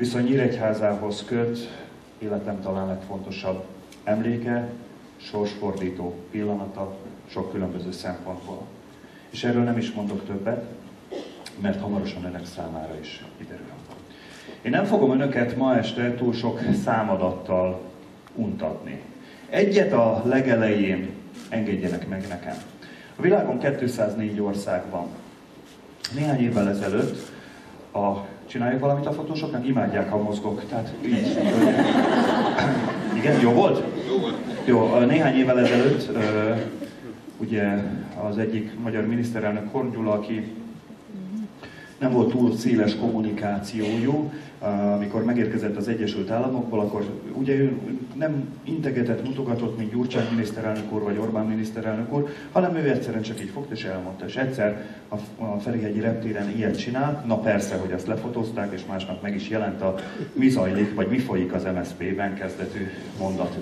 viszont Nyíregyházához köt életem talán legfontosabb emléke, sorsfordító pillanata sok különböző szempontból. És erről nem is mondok többet, mert hamarosan önök számára is kiderül. Én nem fogom önöket ma este túl sok számadattal untatni. Egyet a legelején engedjenek meg nekem. A világon 204 ország van. Néhány évvel ezelőtt a csináljuk valamit a fotósoknak, imádják, ha mozgok. Tehát így. Igen, jó volt? Jó volt. Jó, néhány évvel ezelőtt ugye az egyik magyar miniszterelnök Horn Gyula, aki nem volt túl széles kommunikációjú, amikor megérkezett az Egyesült Államokból, akkor ugye ő nem integetett, mutogatott, mint Gyurcsány miniszterelnök úr vagy Orbán miniszterelnök úr, hanem ő egyszerűen csak így fogta és elmondta. És egyszer a Ferihegyi reptéren ilyet csinált, na persze, hogy azt lefotózták, és másnap meg is jelent a mi zajlik, vagy mi folyik az MSZP-ben kezdetű mondat.